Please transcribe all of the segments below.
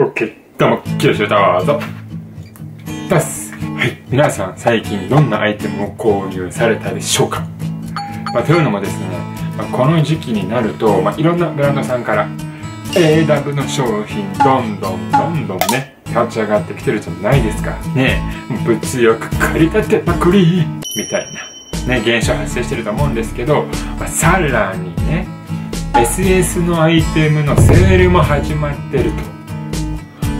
挙手どうぞ。です。はい。皆さん、最近どんなアイテムを購入されたでしょうか？まあ、というのもですね、まあ、この時期になると、まあ、いろんなブランドさんから AW の商品どんどんどんどんね立ち上がってきてるじゃないですか。ね物欲駆り立てまくりみたいなね現象発生してると思うんですけど、まあ、さらにね SS のアイテムのセールも始まってると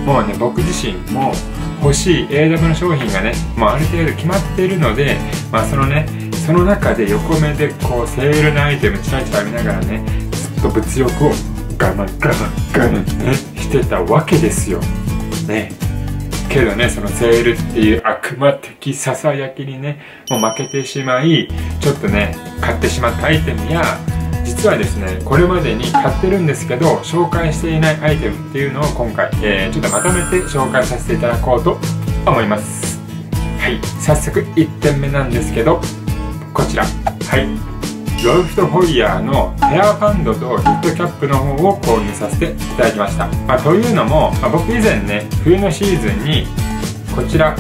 もうね僕自身も欲しい AW の商品がねもうある程度決まっているのでまあそのねその中で横目でこうセールのアイテムチラチラ見ながらねずっと物欲を我慢我慢我慢ねしてたわけですよ。ね。けどねそのセールっていう悪魔的ささやきにねもう負けてしまいちょっとね買ってしまったアイテムや実はですねこれまでに買ってるんですけど紹介していないアイテムっていうのを今回、えー、ちょっとまとめて紹介させていただこうと思います。はい早速1点目なんですけどこちら。はい。ロフトホイヤーのヘアバンドとヒットキャップの方を購入させていただきました、まあ、というのも、まあ、僕以前ね冬のシーズンにこちら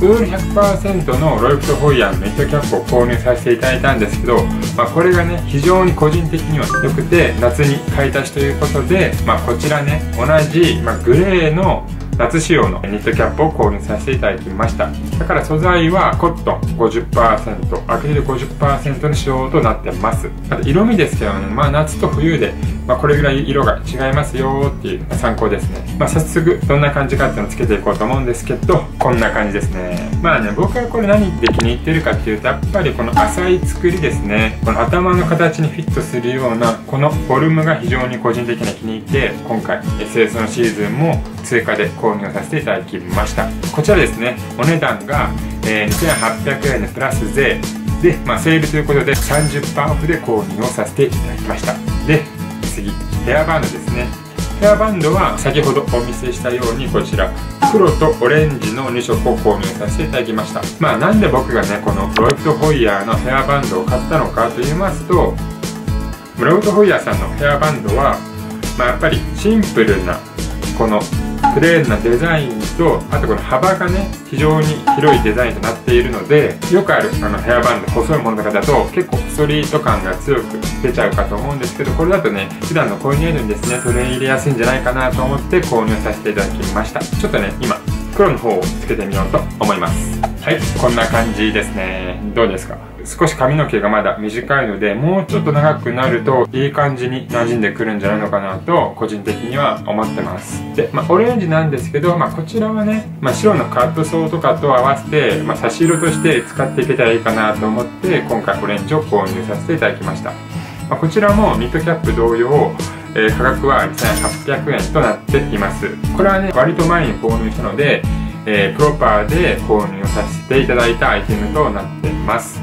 ウール100%のロイフトホイヤーのメットキャップを購入させていただいたんですけど、まあ、これがね非常に個人的には良くて夏に買い足しということで、まあ、こちらね同じ、まあ、グレーの夏仕様のニットキャップを購入させていただきました。だから素材はコットン50%アクリル50%の仕様となってます。あと色味ですけどねまあ夏と冬でまあ、これぐらい色が違いますよっていう参考ですね、まあ、早速どんな感じかっていうのをつけていこうと思うんですけどこんな感じですね。まあね僕はこれ何で気に入ってるかっていうとやっぱりこの浅い作りですね。この頭の形にフィットするようなこのフォルムが非常に個人的に気に入って今回 SS のシーズンも追加で購入させていただきました。こちらですねお値段が、えー、2800円のプラス税。で、まあ、セールということで30%オフで購入をさせていただきました。次ヘアバンドですね。ヘアバンドは先ほどお見せしたようにこちら黒とオレンジの2色を購入させていただきました。まあなんで僕がねこのロイドホイヤーのヘアバンドを買ったのかと言いますとロイドホイヤーさんのヘアバンドは、まあ、やっぱりシンプルなこのプレーンなデザインとあとこの幅がね非常に広いデザインとなっているのでよくあるあのヘアバンド細いものとかだと結構ストリート感が強く出ちゃうかと思うんですけどこれだとね普段のコーディネートにですねそれに入れやすいんじゃないかなと思って購入させていただきました。ちょっとね今黒の方をつけてみようと思います。はいこんな感じですね。どうですか？少し髪の毛がまだ短いのでもうちょっと長くなるといい感じに馴染んでくるんじゃないのかなと個人的には思ってます。で、まあ、オレンジなんですけど、まあ、こちらはね、まあ、白のカットソーとかと合わせて、ま差し色として使っていけたらいいかなと思って今回オレンジを購入させていただきました、まこちらもニットキャップ同様えー、価格は2800円となっています。これはね割と前に購入したので、えー、プロパーで購入させていただいたアイテムとなっています。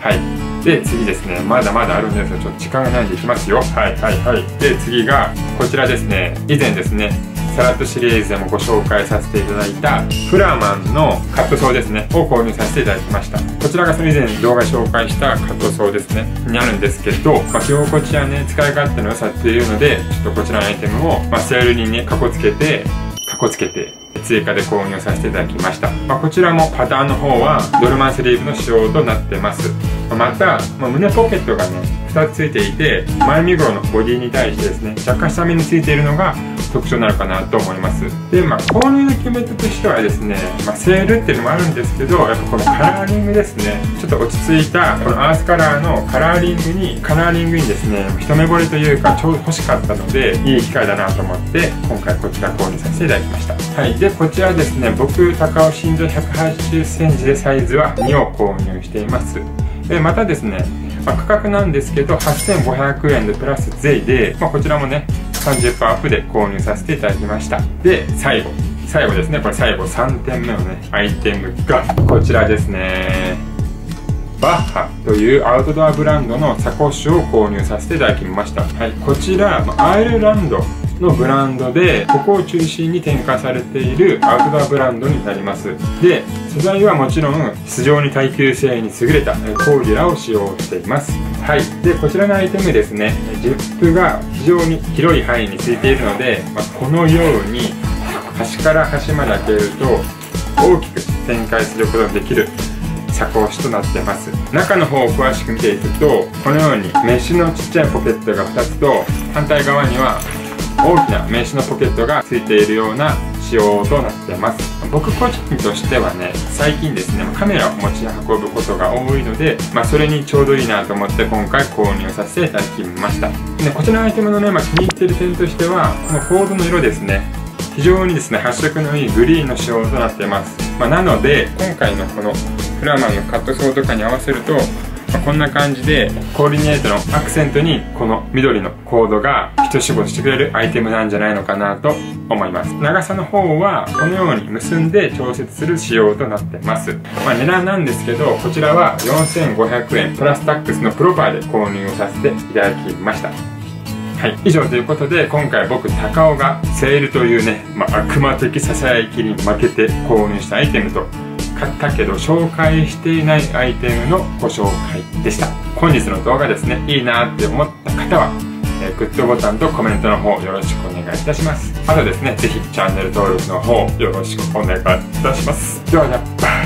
はい。で次ですね。まだまだあるんですがちょっと時間がないんでいきますよ。はいはいはい。で次がこちらですね。以前ですね。サラットシリーズでもご紹介させていただいたフラマンのカットソーですねを購入させていただきました。こちらがその以前動画紹介したカットソーですねになるんですけど、まあ、着心地やね使い勝手の良さっていうのでちょっとこちらのアイテムを、まあ、セールにねかこつけてかこつけて追加で購入させていただきました、まあ、こちらもパターンの方はドルマンスリーブの仕様となってます。また、まあ、胸ポケットがね2つついていて前身頃のボディに対してですね若干下目についているのが特徴なのかなと思います。で、まあ、購入の決め手としてはですね、まあ、セールっていうのもあるんですけどやっぱこのカラーリングですね。ちょっと落ち着いたこのアースカラーのカラーリングにカラーリングにですね一目惚れというかちょうど欲しかったのでいい機会だなと思って今回こちら購入させていただきました。はい。でこちらですね僕高尾身長1 8 0センチでサイズは2を購入しています。でまたですね、まあ、価格なんですけど8500円でプラス税で、まあ、こちらもね30%アップで購入させていただきました。で最後。最後ですね。これ最後。3点目のねアイテムがこちらですね。バッハというアウトドアブランドのサコッシュを購入させていただきました、はい、こちらアイルランドのブランドでここを中心に展開されているアウトドアブランドになります。で素材はもちろん非常に耐久性に優れたコーデュラを使用しています。はい。でこちらのアイテムですねジップが非常に広い範囲についているので、まあ、このように端から端まで開けると大きく展開することができる遮光紙となってます。中の方を詳しく見ていくとこのようにメッシュのちっちゃいポケットが2つと反対側には大きなメッシュのポケットがついているような仕様となってます。僕個人としてはね最近ですねカメラを持ち運ぶことが多いので、まあ、それにちょうどいいなと思って今回購入させていただきました。でこちらのアイテムのね、まあ、気に入っている点としてはこのコードの色ですね非常にですね発色のいいグリーンの仕様となってます、まあ、なので今回のこのフラマンのカットソーとかに合わせると、こんな感じでコーディネートのアクセントにこの緑のコードが一仕事してくれるアイテムなんじゃないのかなと思います。長さの方はこのように結んで調節する仕様となってます、まあ、値段なんですけどこちらは4500円。プラスタックスのプロパーで購入をさせていただきました。はい、以上ということで今回僕高尾がセールというね、まあ、悪魔的ささやきに負けて購入したアイテムと買ったけど紹介していないアイテムのご紹介でした。本日の動画ですねいいなって思った方は、え、グッドボタンとコメントの方よろしくお願いいたします。あとですね是非チャンネル登録の方よろしくお願いいたします。ではじゃあ